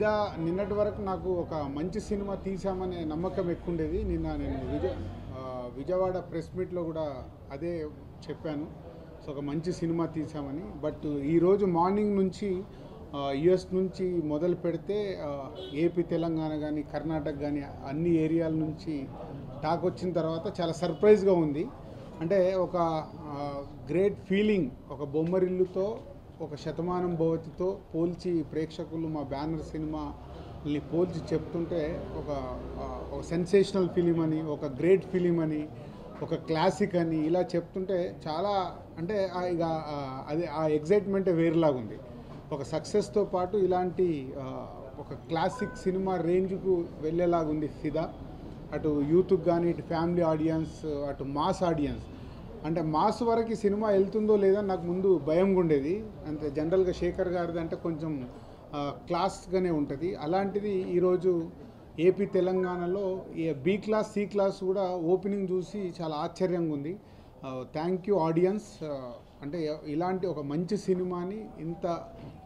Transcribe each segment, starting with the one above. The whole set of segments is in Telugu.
ఫిదా నిన్నటి వరకు నాకు ఒక మంచి సినిమా తీసామనే నమ్మకం ఎక్కుండేది నిన్న నేను విజయ విజయవాడ ప్రెస్ మీట్లో కూడా అదే చెప్పాను. సో ఒక మంచి సినిమా తీసామని బట్ ఈరోజు మార్నింగ్ నుంచి యుఎస్ నుంచి మొదలు పెడితే ఏపీ తెలంగాణ కానీ కర్ణాటక కానీ అన్ని ఏరియాల నుంచి టాక్ వచ్చిన తర్వాత చాలా సర్ప్రైజ్గా ఉంది. అంటే ఒక గ్రేట్ ఫీలింగ్ ఒక బొమ్మరిల్లుతో ఒక శతమానం భవతితో పోల్చి ప్రేక్షకులు మా బ్యానర్ సినిమాని పోల్చి చెప్తుంటే ఒక ఒక సెన్సేషనల్ ఫిలిం అని ఒక గ్రేట్ ఫిలిం అని ఒక క్లాసిక్ అని ఇలా చెప్తుంటే చాలా అంటే ఇక అది ఆ ఎగ్జైట్మెంటే వేరేలాగా ఉంది ఒక సక్సెస్తో పాటు ఇలాంటి ఒక క్లాసిక్ సినిమా రేంజ్కు వెళ్ళేలాగా ఉంది ఫిదా. అటు యూత్కి కానీ ఇటు ఫ్యామిలీ ఆడియన్స్ అటు మాస్ ఆడియన్స్. అంటే మాస్ వరకు సినిమా వెళ్తుందో లేదో నాకు ముందు భయంగా ఉండేది. అంటే జనరల్గా శేఖర్ గారిది అంటే కొంచెం క్లాస్గానే ఉంటుంది. అలాంటిది ఈరోజు ఏపీ తెలంగాణలో బి క్లాస్ సి క్లాస్ కూడా ఓపెనింగ్ చూసి చాలా ఆశ్చర్యంగా ఉంది. Thank you audience. అంటే ఇలాంటి ఒక మంచి సినిమాని ఇంత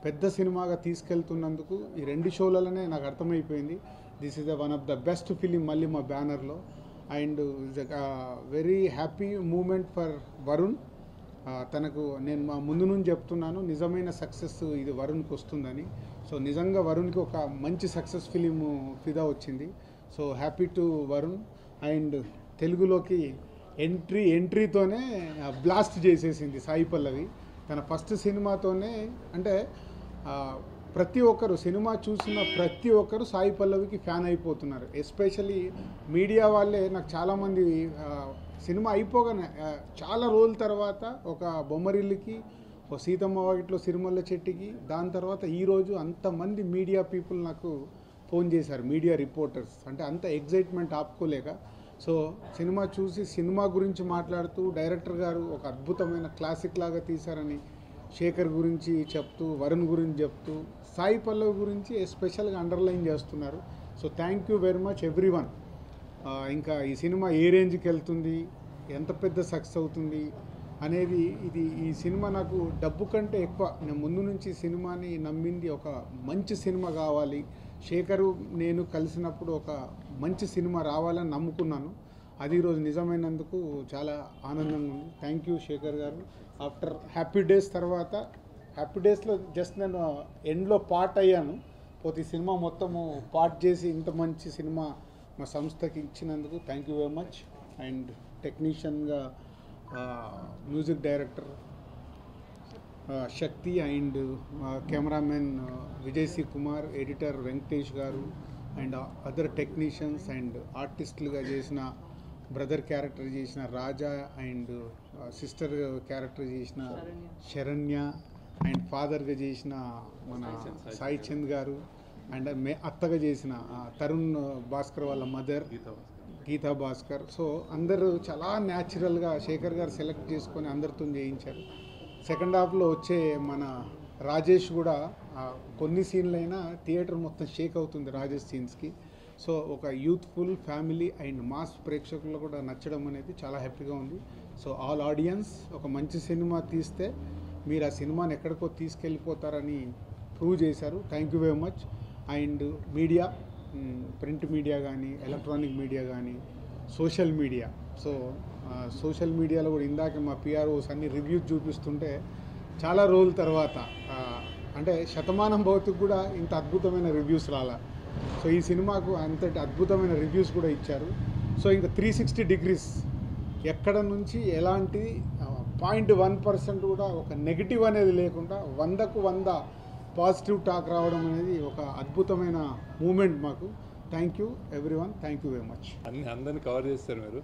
పెద్ద సినిమాగా తీసుకెళ్తున్నందుకు ఈ రెండు షోలలోనే నాకు అర్థమైపోయింది. This is the one of the best film మళ్ళీ మా బ్యానర్లో. And very happy moment for Varun. తనకు నేను మా ముందు నుంచి చెప్తున్నాను నిజమైన సక్సెస్ ఇది వరుణ్కి వస్తుందని. సో నిజంగా వరుణ్కి ఒక మంచి సక్సెస్ ఫిలిం ఫిదా వచ్చింది. So happy to Varun. And తెలుగులోకి ఎంట్రీ ఎంట్రీతోనే బ్లాస్ట్ చేసేసింది సాయి పల్లవి. తన ఫస్ట్ సినిమాతోనే అంటే ప్రతి ఒక్కరు సినిమా చూసిన ప్రతి ఒక్కరు సాయి పల్లవికి ఫ్యాన్ అయిపోతున్నారు. ఎస్పెషలీ మీడియా వాళ్ళే నాకు చాలామంది సినిమా అయిపోగానే చాలా రోజుల తర్వాత ఒక బొమ్మరిల్లుకి ఒక సీతమ్మ వాకిట్లో సిరిమల్ల చెట్టుకి దాని తర్వాత ఈరోజు అంతమంది మీడియా పీపుల్ నాకు ఫోన్ చేశారు మీడియా రిపోర్టర్స్ అంటే అంత ఎగ్జైట్మెంట్ ఆపుకోలేక. సో సినిమా చూసి సినిమా గురించి మాట్లాడుతూ డైరెక్టర్ గారు ఒక అద్భుతమైన క్లాసిక్ లాగా తీశారని శేఖర్ గురించి చెప్తూ వరుణ్ గురించి చెప్తూ సాయి పల్లవ్ గురించి ఎస్పెషల్గా అండర్లైన్ చేస్తున్నారు. So thank you very much everyone ఇంకా ఈ సినిమా ఏ రేంజ్కి వెళ్తుంది ఎంత పెద్ద సక్సెస్ అవుతుంది అనేది ఇది ఈ సినిమా నాకు డబ్బు కంటే ఎక్కువ. నేను ముందు నుంచి సినిమాని నమ్మింది ఒక మంచి సినిమా కావాలి. శేఖరు నేను కలిసినప్పుడు ఒక మంచి సినిమా రావాలని నమ్ముకున్నాను. అది ఈరోజు నిజమైనందుకు చాలా ఆనందంగా ఉంది. Thank you Shekhar garu. After happy days తర్వాత హ్యాపీ డేస్లో జస్ట్ నేను ఎండ్లో పార్ట్ అయ్యాను. పోతే ఈ సినిమా మొత్తము పార్ట్ చేసి ఇంత మంచి సినిమా మా సంస్థకి ఇచ్చినందుకు thank you very much and టెక్నీషియన్గా music director Shakti and cameraman Vijay C Kumar editor Venkatesh garu and other technicians and ఆర్టిస్టులుగా చేసిన బ్రదర్ క్యారెక్టర్ చేసిన రాజా అండ్ సిస్టర్ క్యారెక్టర్ చేసిన శరణ్య అండ్ ఫాదర్గా చేసిన మన సాయి చంద్ గారు అండ్ మే అత్తగా చేసిన తరుణ్ భాస్కర్ వాళ్ళ మదర్ గీతా భాస్కర్. సో అందరూ చాలా న్యాచురల్గా శేఖర్ గారు సెలెక్ట్ చేసుకొని అందరితో చేయించారు. సెకండ్ హాఫ్లో వచ్చే మన రాజేష్ కూడా కొన్ని సీన్లైనా థియేటర్ మొత్తం షేక్ అవుతుంది రాజేష్ సీన్స్కి. సో ఒక యూత్ఫుల్ ఫ్యామిలీ అండ్ మాస్ ప్రేక్షకులు కూడా నచ్చడం అనేది చాలా హ్యాపీగా ఉంది. సో ఆల్ ఆడియన్స్ ఒక మంచి సినిమా తీస్తే మీరు ఆ సినిమాని ఎక్కడికో తీసుకెళ్ళిపోతారని ప్రూవ్ చేశారు. Thank you very much. And media print media కానీ ఎలక్ట్రానిక్ మీడియా కానీ సోషల్ మీడియా. సో సోషల్ మీడియాలో కూడా ఇందాక మా పిఆర్ఓస్ అన్ని రివ్యూస్ చూపిస్తుంటే చాలా రోజుల తర్వాత అంటే శతమానం భౌతికి కూడా ఇంత అద్భుతమైన రివ్యూస్ రాలా. సో ఈ సినిమాకు అంతటి అద్భుతమైన రివ్యూస్ కూడా ఇచ్చారు. సో ఇంకా త్రీ సిక్స్టీ డిగ్రీస్ ఎక్కడ నుంచి ఎలాంటి పాయింట్ వన్ పర్సెంట్ కూడా ఒక నెగిటివ్ అనేది లేకుండా వందకు వంద పాజిటివ్ టాక్ రావడం అనేది ఒక అద్భుతమైన మూమెంట్ మాకు. Thank you everyone thank you very much. అన్ని అందరిని కవర్ చేస్తారు మీరు.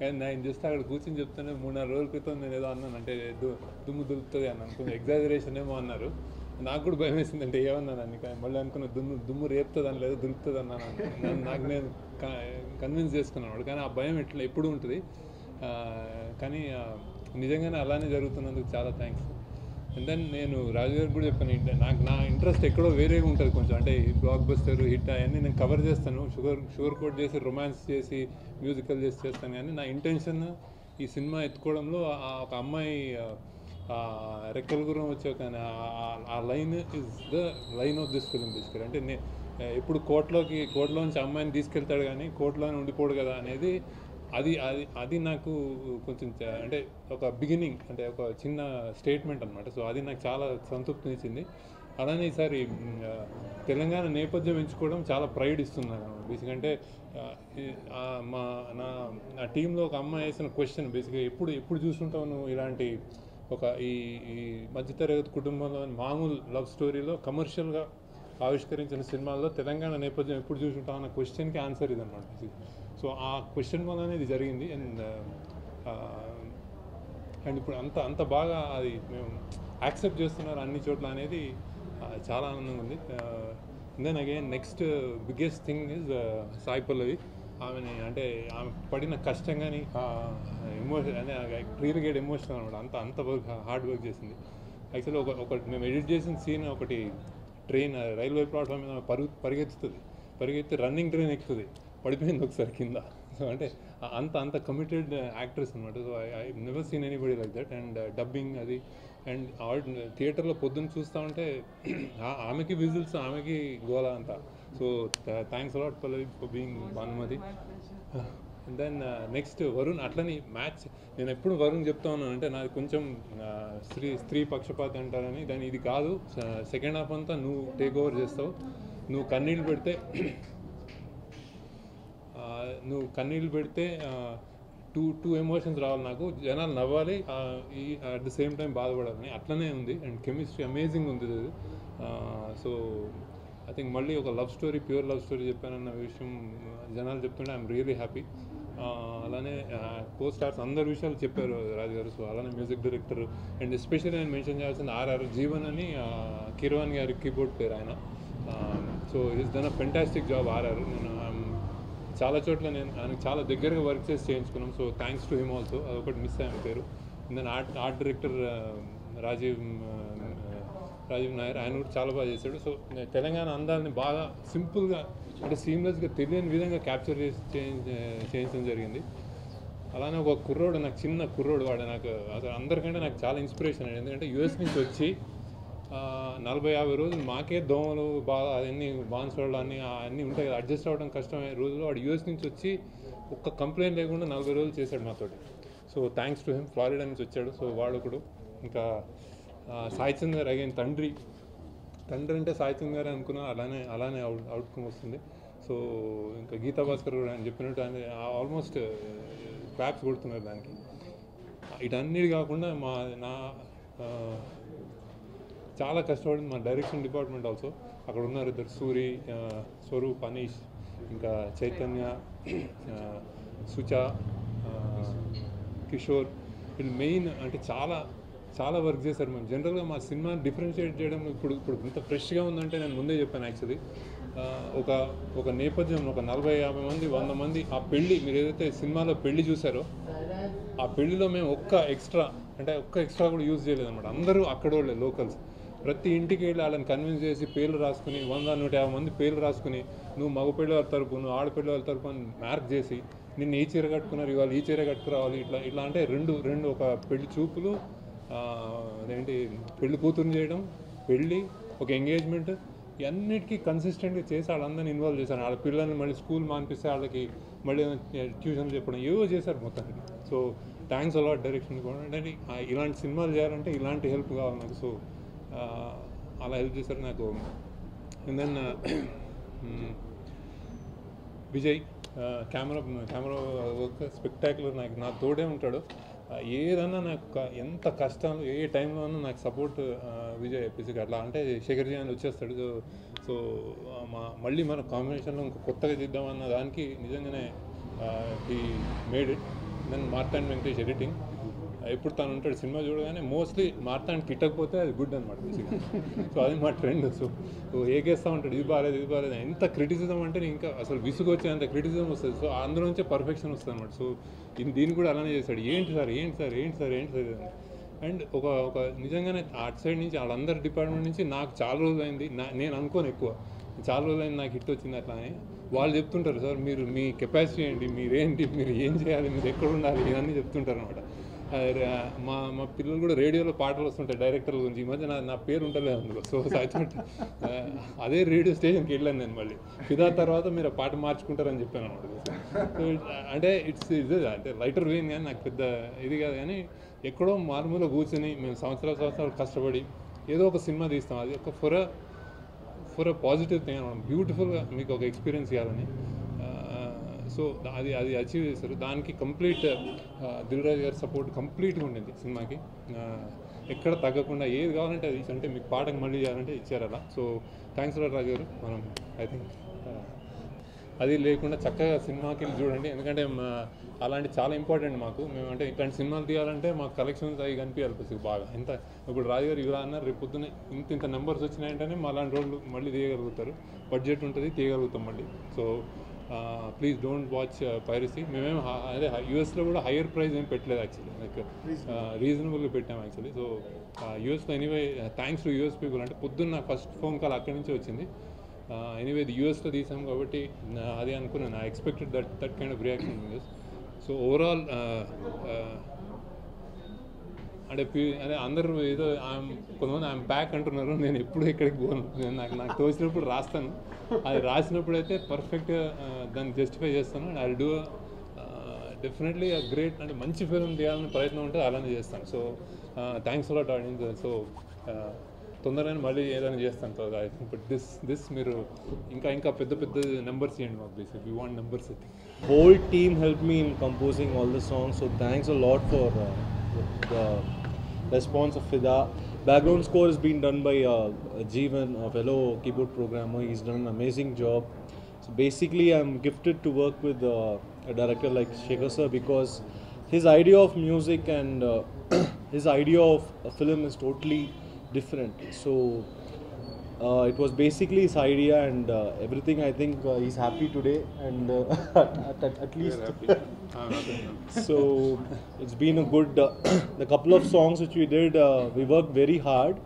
కానీ నేను చూస్తే అక్కడ కూర్చొని చెప్తానే మూడు నాలుగు రోజుల క్రితం నేను ఏదో అన్నాను అంటే దుమ్ము దులుపుతుంది అని కొంచెం ఎగ్జాజరేషన్ ఏమో అన్నారు. నాకు కూడా భయం వేసింది అంటే ఏమన్నాను అని మళ్ళీ అనుకున్న దుమ్ము దుమ్ము రేపుతుందని లేదా దులుపుతుంది అన్నాను నన్ను నాకు నేను కన్విన్స్ చేసుకున్నాను కానీ ఆ భయం ఎట్లా ఎప్పుడు ఉంటుంది. కానీ నిజంగానే అలానే జరుగుతున్నందుకు చాలా థ్యాంక్స్ అండ్ దెన్ నేను రాజు గారికి కూడా చెప్పాను నాకు నా ఇంట్రెస్ట్ ఎక్కడో వేరేగా ఉంటుంది కొంచెం. అంటే బ్లాక్ బస్టర్ హిట్ అవన్నీ నేను కవర్ చేస్తాను. షుగర్ షుగర్ కోట్ చేసి రొమాన్స్ చేసి మ్యూజికల్ చేసి చేస్తాను. కానీ నా ఇంటెన్షన్ ఈ సినిమా ఎత్తుకోవడంలో ఆ ఒక అమ్మాయి రెక్కల గురం వచ్చే ఒక ఆ- line is the line of this film basically అంటే నే ఇప్పుడు కోర్టులోకి కోర్టులోంచి అమ్మాయిని తీసుకెళ్తాడు కానీ కోర్టులోనే ఉండిపోడు కదా అనేది అది అది అది నాకు కొంచెం అంటే ఒక బిగినింగ్ అంటే ఒక చిన్న స్టేట్మెంట్ అనమాట సో అది నాకు చాలా సంతృప్తినిచ్చింది అలానే ఈసారి తెలంగాణ నేపథ్యం ఎంచుకోవడం చాలా ప్రైడ్ ఇస్తుంది నాకు. బేసిక్ అంటే మా నా నా టీంలో ఒక అమ్మాయి వేసిన క్వశ్చన్ బేసిక్గా ఎప్పుడు ఎప్పుడు చూస్తుంటావు నువ్వు ఇలాంటి ఒక ఈ ఈ మధ్యతరగతి కుటుంబంలో మామూలు లవ్ స్టోరీలో కమర్షియల్గా ఆవిష్కరించిన సినిమాల్లో తెలంగాణ నేపథ్యం ఎప్పుడు చూసుంటాం అన్న క్వశ్చన్కి ఆన్సర్ ఇదన్నమాట. సో ఆ క్వశ్చన్ వల్లనే ఇది జరిగింది. అండ్ అండ్ ఇప్పుడు అంత అంత బాగా అది మేము యాక్సెప్ట్ చేస్తున్నారు అన్ని చోట్ల అనేది చాలా ఆనందంగా ఉంది. Then again next biggest thing is Sai Pallavi. ఆమెని అంటే ఆమె పడిన కష్టం కానీ ఎమోషన్ అంటే క్లియర్ గేట్ ఎమోషన్ అనమాట. అంత అంత వర్క్ హార్డ్ వర్క్ చేసింది. యాక్చువల్లీ ఒక ఒక మేము ఎడిట్ చేసిన సీన్ ఒకటి ట్రైన్ రైల్వే ప్లాట్ఫామ్ మీద పరుగు పరిగెత్తుతుంది. పరిగెత్తి రన్నింగ్ ట్రైన్ ఎక్కుతుంది. పడిపోయింది ఒకసారి కింద. సో అంటే అంత అంత కమిటెడ్ యాక్ట్రెస్ అనమాట. So I I never seen anybody like that and dubbing అది అండ్ ఆవిడ థియేటర్లో పొద్దున్న చూస్తూ ఉంటే ఆ- ఆమెకి విజిల్స్ ఆమెకి గోల అంతా. So thanks a lot Pallavi for being Bhanumathi and then next Varun అట్లని మ్యాచ్ నేను ఎప్పుడు వరుణ్ చెప్తా ఉన్నాను అంటే నాది కొంచెం స్త్రీ స్త్రీ పక్షపాతి అంటారని దాని ఇది కాదు. సెకండ్ హాఫ్ అంతా నువ్వు టేక్ ఓవర్ చేస్తావు. నువ్వు కన్నీళ్ళు పెడితే నువ్వు కన్నీళ్ళు పెడితే టూ టూ ఎమోషన్స్ రావాలి నాకు. జనాలు నవ్వాలి ఈ అట్ ద సేమ్ టైం బాధపడాలని. అట్లనే ఉంది. అండ్ కెమిస్ట్రీ అమేజింగ్ ఉంది. సో ఐ థింక్ మళ్ళీ ఒక love story pure love story చెప్పానన్న విషయం జనాలు చెప్తుంటే ఐఎమ్ రియలీ హ్యాపీ అలానే కో స్టార్స్ అందరి విషయాలు చెప్పారు రాజుగారు సో అలానే మ్యూజిక్ డైరెక్టర్ అండ్ ఎస్పెషల్లీ నేను మెన్షన్ చేయాల్సింది ఆర్ఆర్ జీవన్ అని ఆ, కిరవాన్ గారి కీబోర్డ్ పేరు ఆయన. So is done a fantastic job RR నేను um, చాలా చోట్ల నేను ఆయనకు చాలా దగ్గరగా వర్క్ చేసి చేయించుకున్నాం. So thanks to him also అదొకటి మిస్ అయ్యాను పేరు. Then art art director Rajeev Rajeev Nair ఆయన కూడా చాలా బాగా చేశాడు. సో తెలంగాణ అందాలని బాగా సింపుల్గా అంటే సీమ్లెస్గా తెలియని విధంగా క్యాప్చర్ చేసి చేయించ- చేయించడం జరిగింది. అలానే ఒక కుర్రోడు నాకు చిన్న కుర్రోడు వాడు నాకు అసలు అందరికంటే నాకు చాలా ఇన్స్పిరేషన్ అండి. ఎందుకంటే యూఎస్ నుంచి వచ్చి నలభై యాభై రోజులు మాకే దోమలు బాగా అవన్నీ బాన్సోళ్ళు అన్నీ అన్నీ ఉంటాయి కదా అడ్జస్ట్ అవ్వడం కష్టమైన రోజులు. వాడు యూఎస్ నుంచి వచ్చి ఒక్క కంప్లైంట్ లేకుండా నలభై రోజులు చేశాడు మాతోటి. So thanks to him Florida నుంచి వచ్చాడు. సో వాడు కూడా ఇంకా సాయి చంద్ గారు అగైన్ తండ్రి. తండ్రి అంటే సాయి చంద్ గారు అనుకున్నా అలానే అలానే అవుట్ అవుట్కమ్ వస్తుంది. సో ఇంకా గీతా భాస్కర్ కూడా ఆయన చెప్పినట్టు ఆయన ఆల్మోస్ట్ క్లాప్స్ uh, కొడుతున్నారు దానికి. ఇటన్నిటి కాకుండా మా నా చాలా కష్టపడింది మా డైరెక్షన్ డిపార్ట్మెంట్ ఆల్సో అక్కడ ఉన్నారు ఇద్దరు సూరి స్వరూప్ అనీష్ ఇంకా చైతన్య సుచ కిషోర్. వీళ్ళు మెయిన్ అంటే చాలా చాలా వర్క్ చేశారు మేము జనరల్గా మా సినిమా డిఫరెన్షియేట్ చేయడం ఇప్పుడు ఇప్పుడు ఇంత ఫ్రెష్గా ఉందంటే నేను ముందే చెప్పాను యాక్చువల్లీ ఒక ఒక నేపథ్యం ఒక నలభై యాభై మంది వంద మంది ఆ పెళ్ళి మీరు ఏదైతే సినిమాలో పెళ్ళి చూసారో ఆ పెళ్ళిలో మేము ఒక్క ఎక్స్ట్రా అంటే ఒక్క ఎక్స్ట్రా కూడా యూజ్ చేయలేదన్నమాట అందరూ అక్కడ వాళ్ళే లోకల్స్ ప్రతి ఇంటికి వెళ్ళి వాళ్ళని కన్విన్స్ చేసి పేర్లు రాసుకుని వంద నూట యాభై మంది పేర్లు రాసుకుని నువ్వు మగ వాళ్ళ తరపు నువ్వు ఆడపిల్ల వాళ్ళ తరపు అని మార్క్ చేసి నిన్న ఈ చీర కట్టుకున్నారు ఇవాళ ఈ చీర కట్టుకురావాలి ఇట్లా ఇట్లా అంటే రెండు రెండు ఒక పెళ్ళి చూపులు అదేంటి పెళ్ళి కూతురుని చేయడం పెళ్ళి ఒక ఎంగేజ్మెంట్ ఇవన్నిటికీ కన్సిస్టెంట్గా చేసి వాళ్ళందరినీ ఇన్వాల్వ్ చేశారు. వాళ్ళ పిల్లల్ని మళ్ళీ స్కూల్ మానిపిస్తే వాళ్ళకి మళ్ళీ ట్యూషన్ చెప్పడం ఏవో చేశారు మొత్తానికి. సో థ్యాంక్స్ అలాట్ డైరెక్షన్ కూడా. అంటే ఇలాంటి సినిమాలు చేయాలంటే ఇలాంటి హెల్ప్ కావాలి నాకు. సో అలా హెల్ప్ చేశారు నాకు. And then Vijay camera camera work spectacular నాకు. నా తోడే ఉంటాడు. ఏదన్నా నాకు ఎంత కష్టం ఏ టైంలో అన్నా నాకు సపోర్ట్ విజయ్ ఎపిసికి అట్లా అంటే శేఖర్ అని వచ్చేస్తాడు. సో సో మా మళ్ళీ మన కాంబినేషన్లో ఇంకా కొత్తగా చేద్దామన్న దానికి నిజంగానే ఈ made it then Marthand Venkatesh editing ఇప్పుడు తను ఉంటాడు సినిమా చూడగానే మోస్ట్లీ మార్తాండ్ తిట్టకపోతే అది గుడ్ అనమాట బేసిక్గా సో అది మా ట్రెండ్ సో సో ఏకేస్తూ ఉంటాడు ఇది బాగాలేదు ఇది బాగాలేదు ఎంత క్రిటిసిజం అంటే ఇంకా అసలు విసుగొచ్చేంత క్రిటిసిజం వస్తుంది. సో అందులో నుంచే పర్ఫెక్షన్ వస్తుంది అనమాట సో ఇది దీన్ని కూడా అలానే చేశాడు ఏంటి సార్ ఏంటి సార్ ఏంటి సార్ ఏంటి సార్ అండ్ ఒక ఒక నిజంగానే అటు సైడ్ నుంచి వాళ్ళందరి డిపార్ట్మెంట్ నుంచి నాకు చాలా రోజులు అయింది నా నేను అనుకోను ఎక్కువ. చాలా రోజులు అయింది నాకు హిట్ వచ్చింది అట్లా అని వాళ్ళు చెప్తుంటారు సార్ మీరు మీ కెపాసిటీ ఏంటి? మీరేంటి? మీరు ఏం చేయాలి? మీరు ఎక్కడ ఉండాలి? ఇవన్నీ చెప్తుంటారు అనమాట మా మా పిల్లలు కూడా రేడియోలో పాటలు వస్తుంటాయి డైరెక్టర్ల గురించి. ఈ మధ్య నా నా పేరు ఉంటలేదు అందులో సో అయితే అదే రేడియో స్టేషన్కి వెళ్ళాను నేను మళ్ళీ. ఫిదా తర్వాత మీరు పాట మార్చుకుంటారని చెప్పాను అనమాట. సో అంటే ఇట్స్ ఇది అంటే లైటర్ వేన్ కానీ నాకు పెద్ద ఇది కాదు. కానీ ఎక్కడో మారుమూల కూర్చొని మేము సంవత్సరాలు సంవత్సరాలు కష్టపడి ఏదో ఒక సినిమా తీస్తాం. అది ఒక for for a positive thing అనమాట. బ్యూటిఫుల్గా మీకు ఒక ఎక్స్పీరియన్స్ ఇవ్వాలని. సో అది అది అచీవ్ చేశారు. దానికి కంప్లీట్ దిల్రాజ్ గారి సపోర్ట్ కంప్లీట్గా ఉండింది సినిమాకి. ఎక్కడ తగ్గకుండా ఏది కావాలంటే అది అంటే మీకు పాటకు మళ్ళీ చేయాలంటే ఇచ్చారు అలా. సో థ్యాంక్స్ రాజు గారు. మనం ఐ థింక్ అది లేకుండా చక్కగా సినిమాకి వెళ్ళి చూడండి. ఎందుకంటే అలాంటి చాలా ఇంపార్టెంట్ మాకు. మేము అంటే ఇట్లాంటి సినిమాలు తీయాలంటే మాకు కలెక్షన్స్ అవి కనిపించాలి బాగా. ఎంత ఇప్పుడు రాజుగారు ఇలా అన్నారు రేపు పొద్దున్నే ఇంత ఇంత నెంబర్స్ వచ్చినాయంటేనే మా అలాంటి రోడ్లు మళ్ళీ తీయగలుగుతారు. బడ్జెట్ ఉంటుంది తీయగలుగుతాం మళ్ళీ. So please don't watch piracy మేమేం అదే యూఎస్లో కూడా హయ్యర్ ప్రైస్ ఏం పెట్టలేదు యాక్చువల్లీ లైక్ రీజనబుల్గా పెట్టాం యాక్చువల్లీ సో యూఎస్లో anyway thanks to US people అంటే పొద్దున్న ఫస్ట్ ఫోన్ కాల్ అక్కడి నుంచి వచ్చింది. ఎనీవే ఇది యూఎస్లో తీసాం కాబట్టి అది అనుకున్నాను. I expected that that kind of reaction US so overall అంటే అదే అందరూ ఏదో కొంతమంది ఆమె బ్యాక్ అంటున్నారు. నేను ఎప్పుడు ఎక్కడికి పోను. నేను నాకు నాకు తోచినప్పుడు రాస్తాను. అది రాసినప్పుడు అయితే పర్ఫెక్ట్ దాన్ని జస్టిఫై చేస్తాను. And I do definitely great అంటే మంచి ఫిల్మ్ తీయాలని ప్రయత్నం ఉంటే అలానే చేస్తాను. So thanks a lot audience so తొందరగానే మళ్ళీ ఏదైనా చేస్తాను. సో బట్ దిస్ దిస్ మీరు ఇంకా ఇంకా పెద్ద పెద్ద నెంబర్స్ ఇవ్వండి మాకు ప్లీజ్ యూ వాంట్ నెంబర్స్ అయితే team help me me in composing all the songs. So thanks a lot for uh, the response of fida. Background score has been done by uh, jeevan a fellow keyboard programmer. He's done an amazing job. So basically i'm gifted to work with uh, a director like shekhar sir because his idea of music and uh, his idea of a film is totally different. So uh, it was basically his idea and uh, everything i think uh, he's happy today and uh, at, at, at least so it's been a good uh, the couple of songs which we did uh, we worked very hard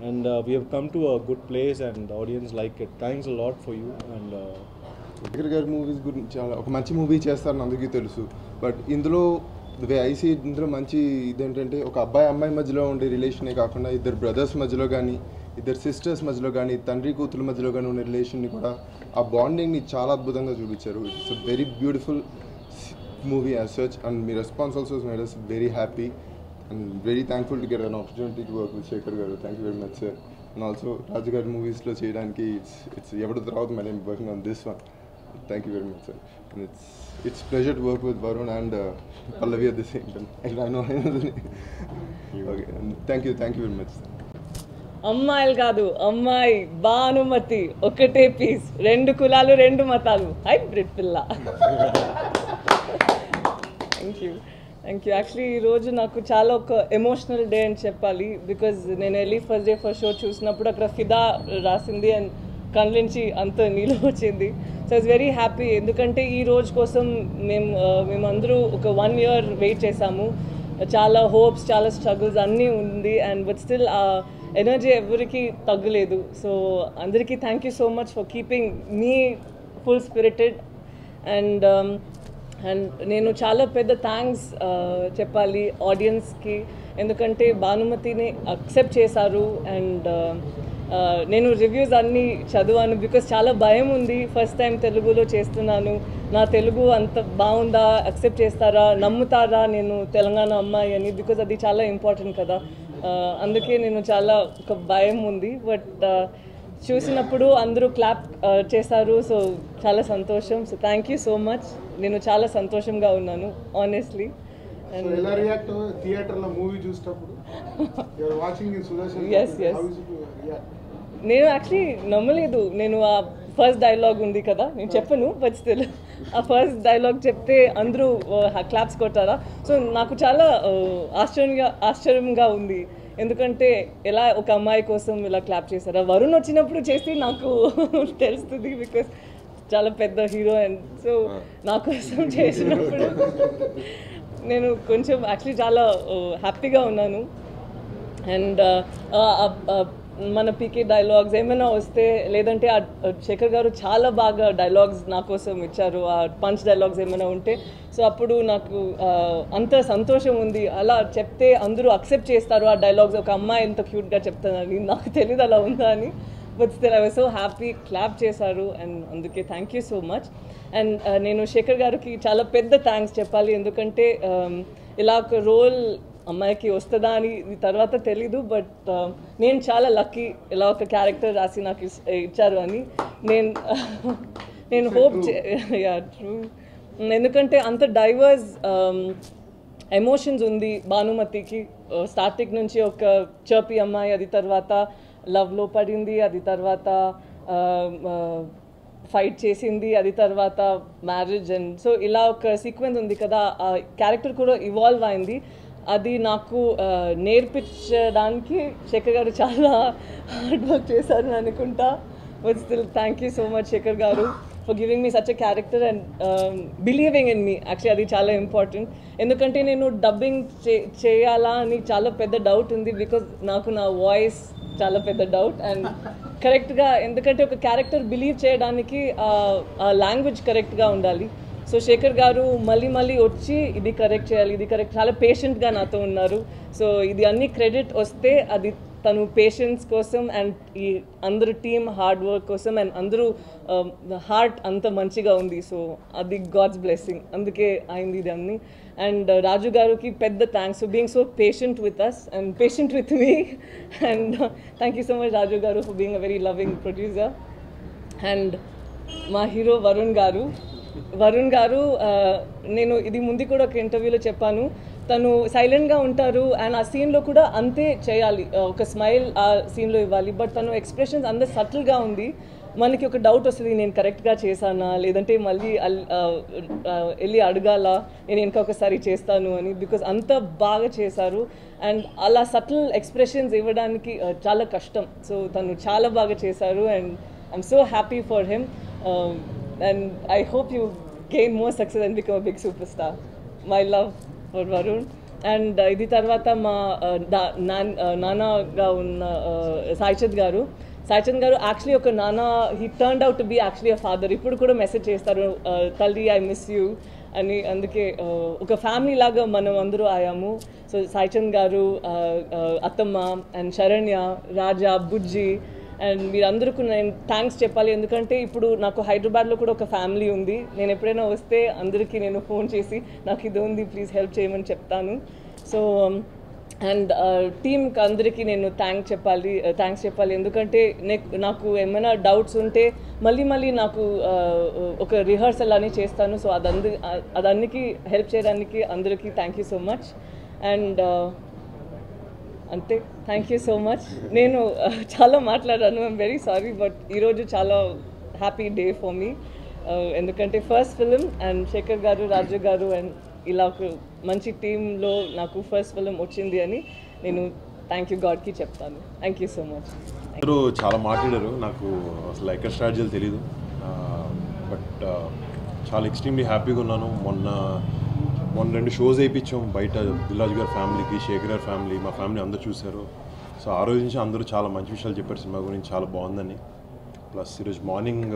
and uh, we have come to a good place and the audience like it thanks a lot for you and uh, Shekhar గారి మూవీస్ గురించి చాలా ఒక మంచి మూవీ చేస్తారని అందరికీ తెలుసు బట్ ఇందులో వే ఐసీ ఇందులో మంచి ఇదేంటంటే ఒక అబ్బాయి అమ్మాయి మధ్యలో ఉండే రిలేషనే కాకుండా ఇద్దరు బ్రదర్స్ మధ్యలో కానీ ఇద్దరు సిస్టర్స్ మధ్యలో కానీ తండ్రి కూతురు మధ్యలో కానీ ఉన్న రిలేషన్ని కూడా ఆ బాండింగ్ని చాలా అద్భుతంగా చూపించారు. It's a very beautiful movie as such and me response also made us very happy and very thankful to get an opportunity to work with Shekhar garu. Thank you very much sir and also Raju గారి మూవీస్లో చేయడానికి ఇట్స్ ఇట్స్ ఎవరి తర్వాత మళ్ళీ working on this one thank you very much sir and it's it's pleasure to work with Varun and Pallavi at the same time I know okay thank you thank you very much sir అమ్మాయిలు కాదు అమ్మాయి భానుమతి ఒకటే పీస్ రెండు కులాలు రెండు మతాలు. హైబ్రిడ్ పిల్ల. Thank you thank you actually ఈరోజు నాకు చాలా ఒక ఎమోషనల్ డే అని చెప్పాలి బికాజ్ నేను వెళ్ళి ఫస్ట్ డే ఫస్ట్ షో చూసినప్పుడు అక్కడ ఫిదా రాసింది అండ్ కళ్ళ నుంచి అంత నీళ్ళు వచ్చింది. సో ఇట్స్ వెరీ హ్యాపీ ఎందుకంటే ఈ రోజు కోసం మేము మేమందరూ ఒక వన్ ఇయర్ వెయిట్ చేసాము. చాలా హోప్స్ చాలా స్ట్రగుల్స్ అన్నీ ఉంది అండ్ బట్ స్టిల్ ఎనర్జీ ఎవరికి తగ్గలేదు. సో అందరికీ thank you so much for keeping me full spirited and and నేను చాలా పెద్ద థ్యాంక్స్ uh, చెప్పాలి ఆడియన్స్కి ఎందుకంటే భానుమతిని అక్సెప్ట్ చేశారు. అండ్ uh, uh, నేను రివ్యూస్ అన్నీ చదివాను. బికాస్ చాలా భయం ఉంది. ఫస్ట్ టైం తెలుగులో చేస్తున్నాను. నా తెలుగు అంత బాగుందా? అక్సెప్ట్ చేస్తారా? నమ్ముతారా నేను తెలంగాణ అమ్మాయి అని? బికాస్ అది చాలా ఇంపార్టెంట్ కదా. అందుకే నేను చాలా ఒక భయం ఉంది బట్ చూసినప్పుడు అందరూ క్లాప్ చేశారు సో చాలా సంతోషం. So thank you so much నేను చాలా సంతోషంగా ఉన్నాను ఆనెస్ట్లీ నేను యాక్చువల్లీ నమ్మలేదు. నేను ఆ ఫస్ట్ డైలాగ్ ఉంది కదా నేను చెప్పను బట్ స్టిల్ ఆ ఫస్ట్ డైలాగ్ చెప్తే అందరూ క్లాప్స్ కొట్టారా? సో నాకు చాలా ఆశ్చర్యంగా ఆశ్చర్యంగా ఉంది. ఎందుకంటే ఎలా ఒక అమ్మాయి కోసం ఇలా క్లాప్ చేశారా? వరుణ్ వచ్చినప్పుడు చేసి నాకు తెలుస్తుంది బికాస్ చాలా పెద్ద హీరో అండ్ సో నా కోసం చేసినప్పుడు నేను కొంచెం యాక్చువల్లీ చాలా హ్యాపీగా ఉన్నాను. అండ్ మన పీకే డైలాగ్స్ ఏమైనా వస్తే లేదంటే ఆ శేఖర్ గారు చాలా బాగా డైలాగ్స్ నా కోసం ఇచ్చారు ఆ పంచ్ డైలాగ్స్ ఏమైనా ఉంటే. సో అప్పుడు నాకు అంత సంతోషం ఉంది. అలా చెప్తే అందరూ అక్సెప్ట్ చేస్తారు ఆ డైలాగ్స్ ఒక అమ్మాయి ఎంత క్యూట్గా చెప్తానని నాకు తెలియదు అలా ఉందా అని. But still I so happy clap చేశారు అండ్ అందుకే thank you so much and నేను శేఖర్ గారికి చాలా పెద్ద థ్యాంక్స్ చెప్పాలి. ఎందుకంటే ఇలా ఒక రోల్ అమ్మాయికి వస్తుందా అని తర్వాత తెలీదు బట్ నేను చాలా లక్కీ ఇలా ఒక క్యారెక్టర్ రాసి నాకు ఇచ్చారు అని నేను నేను హోప్ ట్రూ ఎందుకంటే అంత డైవర్స్ ఎమోషన్స్ ఉంది భానుమతికి. స్టార్టింగ్ నుంచి ఒక చర్పి అమ్మాయి అది తర్వాత లవ్లో పడింది అది తర్వాత ఫైట్ చేసింది అది తర్వాత మ్యారేజ్ అండ్ సో ఇలా ఒక సీక్వెన్స్ ఉంది కదా ఆ క్యారెక్టర్ కూడా ఇవాల్వ్ అయింది. అది నాకు నేర్పించడానికి శేఖర్ గారు చాలా హార్డ్ వర్క్ చేశారు అనుకుంటా. But still thank you so much Shekhar garu for giving me such a character and believing in me actually అది చాలా ఇంపార్టెంట్ ఎందుకంటే నేను డబ్బింగ్ చే చేయాలా అని చాలా పెద్ద డౌట్ ఉంది బికాజ్ నాకు నా వాయిస్ చాలా పెద్ద డౌట్ అండ్ కరెక్ట్గా ఎందుకంటే ఒక క్యారెక్టర్ బిలీవ్ చేయడానికి ఆ లాంగ్వేజ్ కరెక్ట్గా ఉండాలి. సో శేఖర్ గారు మళ్ళీ మళ్ళీ వచ్చి ఇది కరెక్ట్ చేయాలి ఇది కరెక్ట్ చాలా పేషెంట్గా నాతో ఉన్నారు. సో ఇది అన్ని క్రెడిట్ వస్తే అది తను పేషెన్స్ కోసం అండ్ ఈ అందరు టీమ్ హార్డ్ వర్క్ కోసం అండ్ అందరూ um, హార్ట్ అంత మంచిగా ఉంది. సో అది గాడ్స్ బ్లెస్సింగ్ అందుకే అయింది ఇది అన్ని. అండ్ రాజు గారికి పెద్ద thanks being so patient with us and patient with me and thank you so much Raju garu for being a very loving producer and మా హీరో వరుణ్ గారు వరుణ్ గారు నేను ఇది ముందు కూడా ఒక ఇంటర్వ్యూలో చెప్పాను. తను సైలెంట్గా ఉంటారు అండ్ ఆ సీన్లో కూడా అంతే చేయాలి. ఒక స్మైల్ ఆ సీన్లో ఇవ్వాలి. బట్ తను ఎక్స్ప్రెషన్స్ అంత సటిల్గా ఉంది. మనకి ఒక డౌట్ వస్తుంది నేను కరెక్ట్గా చేశానా? లేదంటే మళ్ళీ వెళ్ళి అడగాల? నేను ఇంకొకసారి చేస్తాను అని. బికాజ్ అంత బాగా చేశారు. అండ్ అలా సటిల్ ఎక్స్ప్రెషన్స్ ఇవ్వడానికి చాలా కష్టం. సో తను చాలా బాగా చేశారు. And I'm so happy for him. And I hope you gain more సక్సెస్ and become a big superstar. My love for Varun. And uh, ఇది తర్వాత మా uh, నాన్నగా uh, ఉన్న uh, సాయిచంద్ గారు సాయిచంద్ గారు యాక్చువల్లీ ఒక నాన్న he turn out to be actually a father ఇప్పుడు కూడా మెసేజ్ చేస్తారు తల్లి ఐ మిస్ యూ అని అందుకే ఒక ఫ్యామిలీ లాగా మనం అందరూ ఆయాము సో సాయిచంద్ గారు అత్తమ్మ అండ్ శరణ్య రాజా బుజ్జి అండ్ మీరందరికీ నేను థ్యాంక్స్ చెప్పాలి. ఎందుకంటే ఇప్పుడు నాకు హైదరాబాద్లో కూడా ఒక ఫ్యామిలీ ఉంది. నేను ఎప్పుడైనా వస్తే అందరికీ నేను ఫోన్ చేసి నాకు ఇది ఉంది ప్లీజ్ హెల్ప్ చేయమని చెప్తాను. సో అండ్ టీమ్కి అందరికీ నేను థ్యాంక్ చెప్పాలి uh, థ్యాంక్స్ చెప్పాలి. ఎందుకంటే నెక్- నాకు ఏమైనా డౌట్స్ ఉంటే మళ్ళీ మళ్ళీ నాకు uh, uh, ఒక రిహర్సల్ అని చేస్తాను. సో అదందు అదన్నికి హెల్ప్ చేయడానికి అందరికీ thank you so much and అంతే. థ్యాంక్ యూ సో మచ్ నేను uh, చాలా మాట్లాడాను. ఐమ్ వెరీ సారీ బట్ ఈరోజు చాలా హ్యాపీ డే ఫర్ మీ ఎందుకంటే ఫస్ట్ ఫిలిం అండ్ శేఖర్ గారు రాజు గారు అండ్ ఇలా ఒక మంచి టీంలో నాకు ఫస్ట్ ఫిలిం వచ్చింది అని నేను థ్యాంక్ యూ గాడ్కి చెప్తాను. థ్యాంక్ యూ సో మచ్ అందరూ చాలా మాట్లాడారు. నాకు అసలు ఎక్కడ స్టార్ట్ చేయాలి తెలీదు బట్ చాలా ఎక్స్ట్రీమ్లీ హ్యాపీగా ఉన్నాను. మొన్న మొన్న రెండు షోస్ వేయించాం. బయట దిల్లాజ్ గారి ఫ్యామిలీకి శేఖర్ గారి ఫ్యామిలీ మా ఫ్యామిలీ అందరూ చూశారు. సో ఆ రోజు నుంచి అందరూ చాలా మంచి విషయాలు చెప్పారు. సినిమా గురించి చాలా బాగుందని. ప్లస్ ఈరోజు మార్నింగ్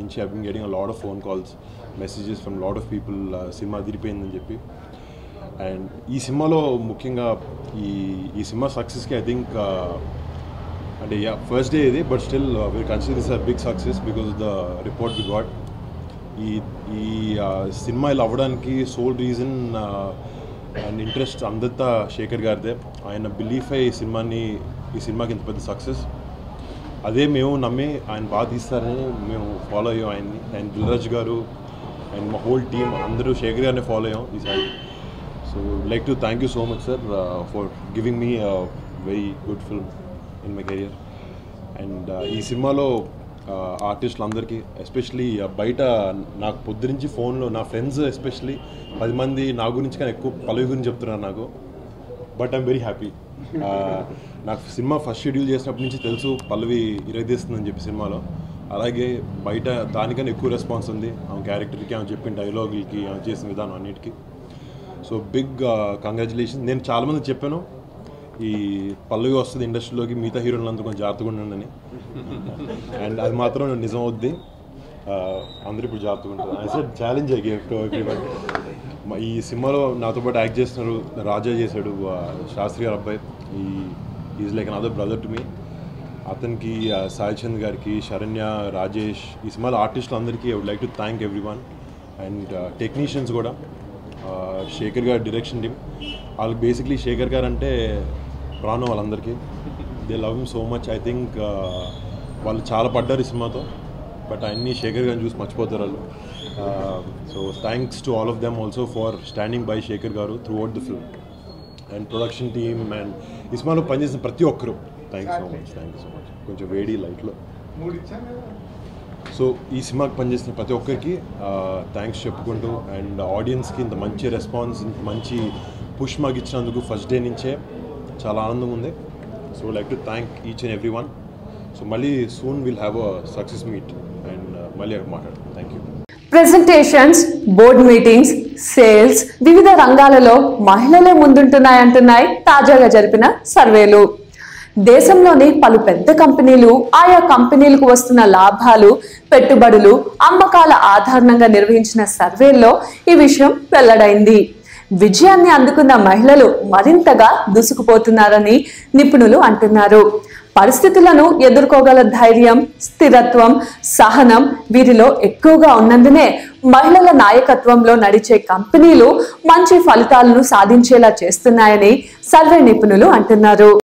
నుంచి I been getting lot of phone calls messages from lot of people cinema అదిరిపోయిందని చెప్పి. అండ్ ఈ సినిమాలో ముఖ్యంగా ఈ ఈ సినిమా సక్సెస్కి ఐ థింక్ అంటే యా ఫస్ట్ డే ఇది but still we consider this a big success because the report we got ఈ ఈ సినిమా ఇలా అవ్వడానికి సోల్ రీజన్ అండ్ ఇంట్రెస్ట్ అందంతా శేఖర్ గారిదే. ఆయన బిలీఫ్ అయ్యి ఈ సినిమాని ఈ సినిమాకి ఇంత పెద్ద సక్సెస్ అదే మేము నమ్మి ఆయన బాగా తీస్తారని మేము ఫాలో అయ్యాం ఆయన్ని. ఆయన దిల్రాజ్ గారు అండ్ మా హోల్ టీమ్ అందరూ శేఖర్ గారిని ఫాలో అయ్యాం ఈసారి. So like to thank you so much sir for giving me very good film in my career and ఈ సినిమాలో ఆర్టిస్టులు అందరికీ ఎస్పెషలీ బయట నాకు పొద్దునుంచి ఫోన్లో నా ఫ్రెండ్స్ ఎస్పెషలీ పది మంది నా గురించి కానీ ఎక్కువ పలువి గురించి చెప్తున్నారు నాకు. But I'm very happy. నాకు సినిమా ఫస్ట్ షెడ్యూల్ చేసినప్పటి నుంచి తెలుసు పల్లవి ఇరగదీస్తుందని చెప్పి సినిమాలో. అలాగే బయట దానికన్నా ఎక్కువ రెస్పాన్స్ ఉంది. ఆమె క్యారెక్టర్కి ఆమె చెప్పిన డైలాగులకి ఆమె చేసిన విధానం అన్నిటికీ. సో బిగ్ కంగ్రాచులేషన్ నేను చాలామంది చెప్పాను. ఈ పల్లవి వస్తుంది ఇండస్ట్రీలోకి మిగతా హీరోలందరూ కొంచెం జాగ్రత్తగా ఉండండి అండ్ అది మాత్రం నిజం అవుద్ది అందరూ ఇప్పుడు జాగ్రత్తగా ఉంటారు. I said challenge I to ఈ సినిమాలో నాతో పాటు యాక్ట్ చేస్తున్నారు రాజా చేశాడు శాస్త్రి గారు అబ్బాయి. ఈ is like another brother to me అతనికి సాయి చంద్ గారికి శరణ్య రాజేష్ ఈ సినిమాలో ఆర్టిస్టులు అందరికీ I would like to thank everyone and technicians కూడా. శేఖర్ గారు డైరెక్షన్ టీమ్ వాళ్ళకి బేసిక్లీ శేఖర్ గారు అంటే ప్రాణం వాళ్ళందరికీ. They love him so much I think వాళ్ళు చాలా పడ్డారు ఈ సినిమాతో. బట్ అన్నీ శేఖర్ గారిని చూసి మర్చిపోతారు వాళ్ళు. So thanks to all of them also for standing by Shekhar garu throughout the film and production team and ఈ సినిమాలో పనిచేసిన ప్రతి ఒక్కరు thank so much thank so much కొంచెం వేడి లైట్లో. సో ఈ సినిమాకి పనిచేసిన ప్రతి ఒక్కరికి uh, థ్యాంక్స్ చెప్పుకుంటూ అండ్ ఆడియన్స్కి ఇంత మంచి రెస్పాన్స్ ఇంత మంచి పుష్ మాకు ఇచ్చినందుకు ఫస్ట్ డే నుంచే. చాలా ఆనందంగా ఉంది so like to thank each and everyone so మళ్ళీ soon will have a success meet and మళ్ళీ అక్కడ మాట్లాడతాం. Thank you presentations board meetings sales వివిధ రంగాలలో మహిళలే ముందుంటున్నాయంటున్నాయి తాజాగా జరిపిన సర్వేలు. దేశంలోని పలు పెద్ద కంపెనీలు ఆయా కంపెనీలకు వస్తున్న లాభాలు పెట్టుబడులు అమ్మకాల ఆధారంగా నిర్వహించిన సర్వేల్లో ఈ విషయం వెల్లడైంది. విజయాన్ని అందుకున్న మహిళలు మరింతగా దూసుకుపోతున్నారని నిపుణులు అంటున్నారు. పరిస్థితులను ఎదుర్కోగల ధైర్యం స్థిరత్వం సహనం వీరిలో ఎక్కువగా ఉన్నందునే మహిళల నాయకత్వంలో నడిచే కంపెనీలు మంచి ఫలితాలను సాధించేలా చేస్తున్నాయని సర్వే నిపుణులు అంటున్నారు.